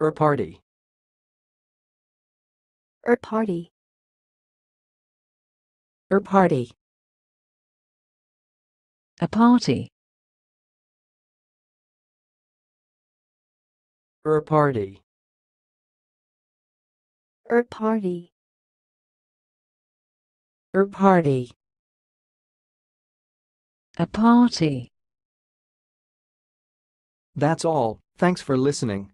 Er party. Er party. Er party. A party. Er party. Er party. Er party. A party. That's all, thanks for listening.